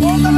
Hold